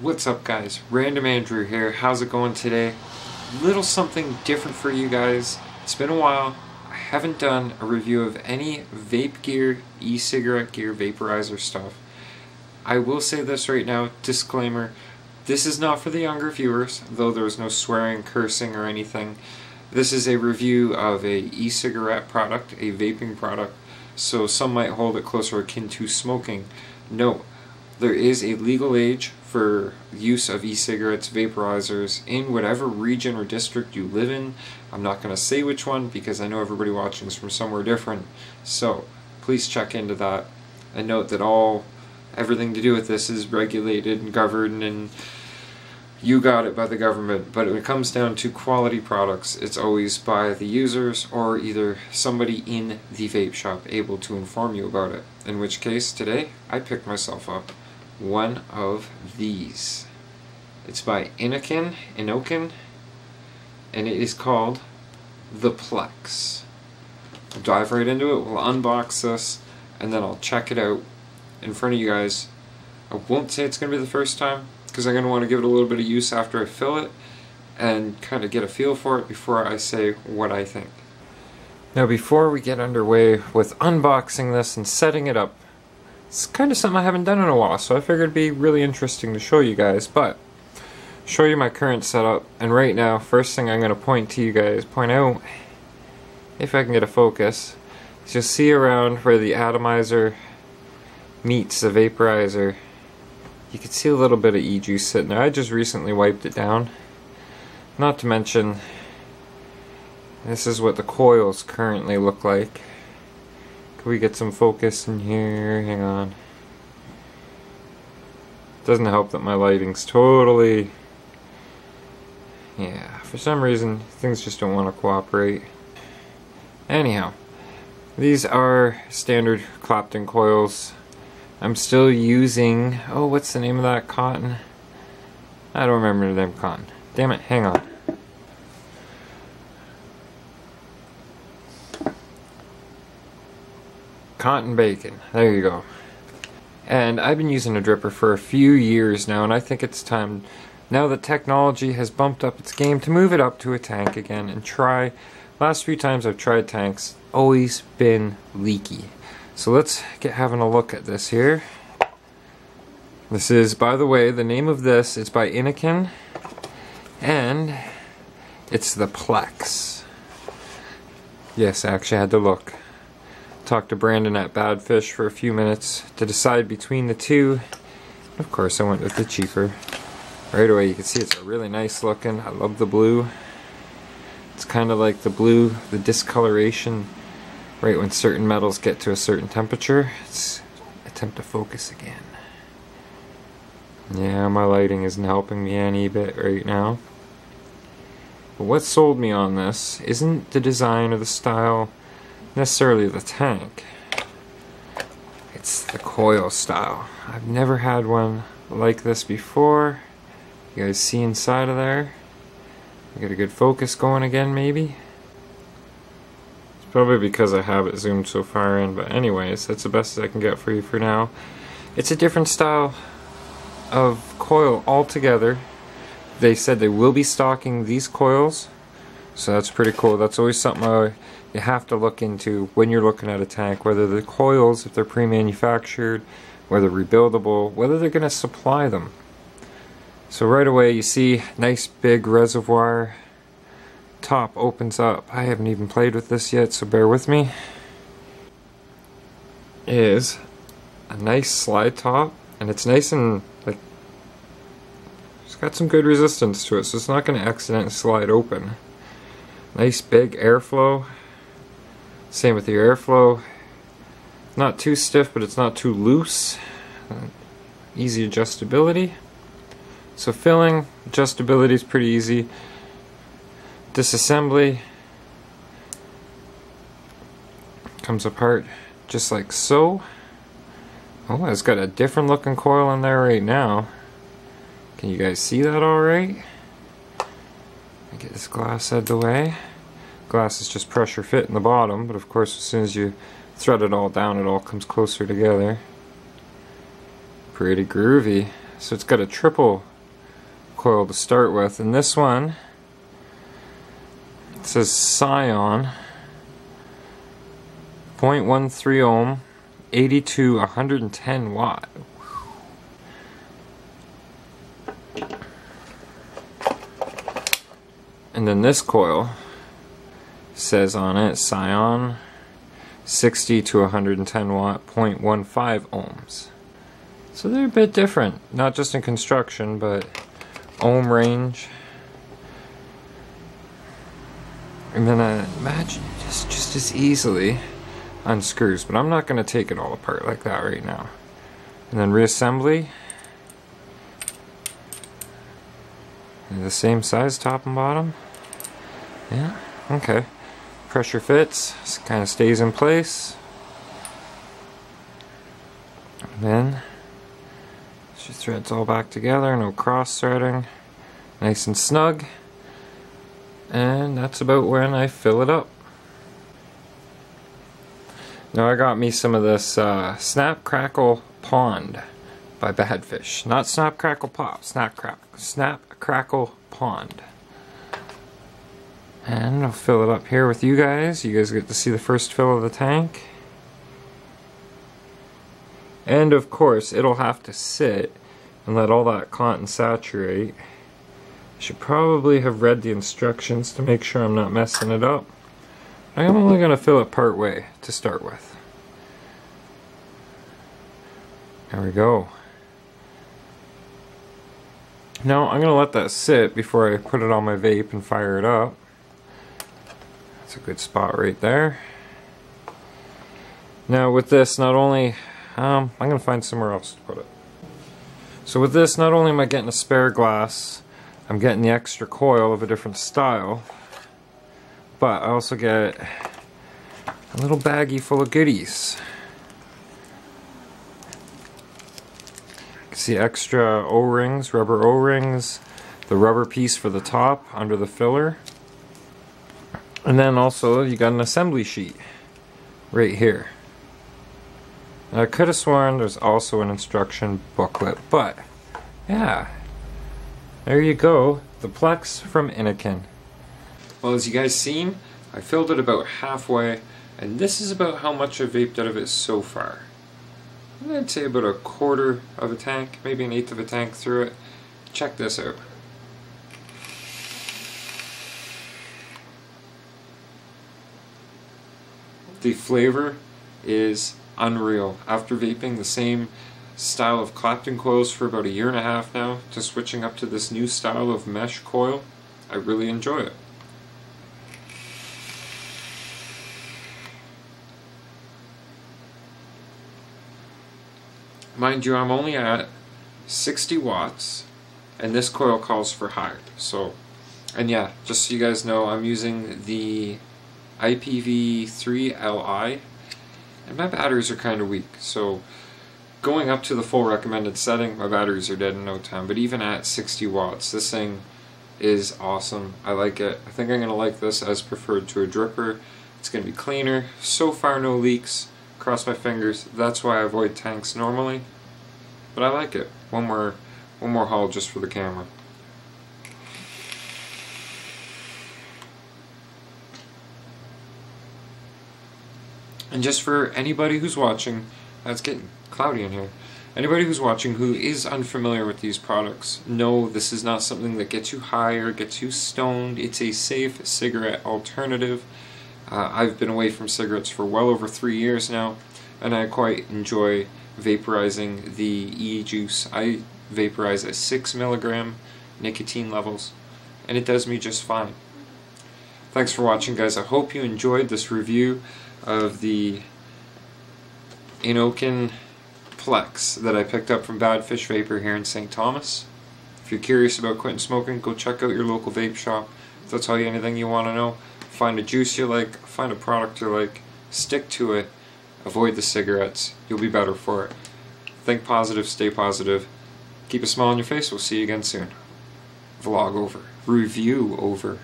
What's up guys? Random Andrew here. How's it going today? Little something different for you guys. It's been a while. I haven't done a review of any vape gear, e-cigarette gear, vaporizer stuff. I will say this right now, disclaimer, this is not for the younger viewers, though there's no swearing, cursing, or anything. This is a review of a e-cigarette product, a vaping product, so some might hold it closer akin to smoking. No, there is a legal age for use of e-cigarettes, vaporizers in whatever region or district you live in. I'm not going to say which one because I know everybody watching is from somewhere different. So please check into that and note that all everything to do with this is regulated and governed and you got it by the government, but when it comes down to quality products, it's always by the users or either somebody in the vape shop able to inform you about it. In which case, today, I picked myself up one of these. It's by Innokin, Innokin, and it is called the Plex. I'll dive right into it, we'll unbox this, and then I'll check it out in front of you guys. I won't say it's going to be the first time, because I'm going to want to give it a little bit of use after I fill it, and kind of get a feel for it before I say what I think. Now before we get underway with unboxing this and setting it up, it's kind of something I haven't done in a while, so I figured it'd be really interesting to show you guys, but show you my current setup, and right now, first thing I'm going to point to you guys, point out, if I can get a focus, is you'll see around where the atomizer meets the vaporizer, you can see a little bit of e-juice sitting there. I just recently wiped it down. Not to mention, this is what the coils currently look like. Can we get some focus in here? Hang on. Doesn't help that my lighting's totally... Yeah, for some reason, things just don't want to cooperate. Anyhow, these are standard Clapton coils. I'm still using... Oh, what's the name of that cotton? I don't remember the name cotton. Damn it, hang on. Cotton bacon. There you go. And I've been using a dripper for a few years now, and I think it's time, now that technology has bumped up its game, to move it up to a tank again and try. Last few times I've tried tanks, always been leaky. So let's get having a look at this here. This is, by the way, the name of this is by Innokin, and it's the Plex. Yes, I actually had to look talked to Brandon at Badfish for a few minutes to decide between the two. Of course, I went with the cheaper. Right away, you can see it's a really nice looking. I love the blue. It's kind of like the blue, the discoloration, right when certain metals get to a certain temperature. Let's attempt to focus again. Yeah, my lighting isn't helping me any bit right now. But what sold me on this isn't the design or the style necessarily the tank. It's the coil style. I've never had one like this before. You guys see inside of there? Get a good focus going again, maybe? It's probably because I have it zoomed so far in, but anyways, that's the best I can get for you for now. It's a different style of coil altogether. They said they will be stocking these coils, so that's pretty cool. That's always something I you have to look into when you're looking at a tank, whether the coils, if they're pre-manufactured, whether rebuildable, whether they're going to supply them. So right away you see nice big reservoir top opens up. I haven't even played with this yet, so bear with me. Is a nice slide top, and it's nice and like it's got some good resistance to it, so it's not going to accidentally slide open. Nice big airflow. Same with the airflow. Not too stiff, but it's not too loose. Uh, easy adjustability. So filling, adjustability is pretty easy. Disassembly comes apart just like so. Oh, it's got a different looking coil in there right now. Can you guys see that alright? Get this glass out of the way glass is just pressure fit in the bottom, but of course as soon as you thread it all down it all comes closer together. Pretty groovy. So it's got a triple coil to start with, and this one it says Scion 0.13 ohm, 82 to 110 watt. And then this coil says on it Scion 60 to 110 watt 0.15 ohms. So they're a bit different, not just in construction, but ohm range. And then I imagine just, just as easily unscrews, but I'm not going to take it all apart like that right now. And then reassembly. And the same size top and bottom. Yeah, okay. Pressure fits, kind of stays in place. And then she threads all back together, no cross threading. Nice and snug. And that's about when I fill it up. Now I got me some of this uh, Snap Crackle Pond by Badfish. Not Snap Crackle Pop, Snap Crack Snap Crackle Pond. And I'll fill it up here with you guys. You guys get to see the first fill of the tank. And of course, it'll have to sit and let all that cotton saturate. I should probably have read the instructions to make sure I'm not messing it up. I'm only going to fill it part way to start with. There we go. Now I'm going to let that sit before I put it on my vape and fire it up. That's a good spot right there. Now with this, not only, um, I'm going to find somewhere else to put it. So with this, not only am I getting a spare glass, I'm getting the extra coil of a different style, but I also get a little baggie full of goodies. You can see extra O-rings, rubber O-rings, the rubber piece for the top under the filler. And then also you got an assembly sheet right here. I could have sworn there's also an instruction booklet, but yeah, there you go, the Plex from Innokin. Well, as you guys seen, I filled it about halfway, and this is about how much I've vaped out of it so far. I'd say about a quarter of a tank, maybe an eighth of a tank through it. Check this out. The flavor is unreal. After vaping the same style of Clapton coils for about a year and a half now to switching up to this new style of mesh coil, I really enjoy it. Mind you, I'm only at 60 watts and this coil calls for higher. So, and yeah, just so you guys know, I'm using the IPv3Li and my batteries are kind of weak. So going up to the full recommended setting, my batteries are dead in no time. But even at 60 watts, this thing is awesome. I like it. I think I'm going to like this as preferred to a dripper. It's going to be cleaner. So far no leaks. Cross my fingers. That's why I avoid tanks normally. But I like it. One more, one more haul just for the camera. And just for anybody who's watching, that's getting cloudy in here. Anybody who's watching who is unfamiliar with these products, know this is not something that gets you high or gets you stoned. It's a safe cigarette alternative. Uh, I've been away from cigarettes for well over three years now, and I quite enjoy vaporizing the e-juice. I vaporize at 6 milligram nicotine levels, and it does me just fine. Thanks for watching, guys. I hope you enjoyed this review of the Innokin Plex that I picked up from Bad Fish Vapor here in St. Thomas. If you're curious about quitting smoking, go check out your local vape shop. They'll tell you anything you want to know. Find a juice you like, find a product you like, stick to it, avoid the cigarettes. You'll be better for it. Think positive, stay positive. Keep a smile on your face. We'll see you again soon. Vlog over. Review over.